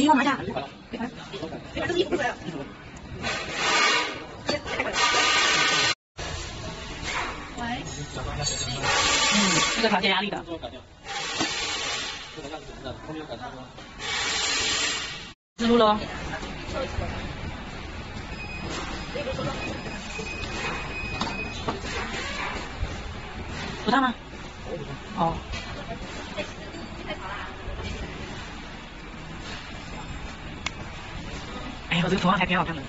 你帮忙一下。别拍，别拍，这衣服来了。喂。嗯，这个调节压力的。记录喽。不烫吗？哦。我这个图案还挺好看的。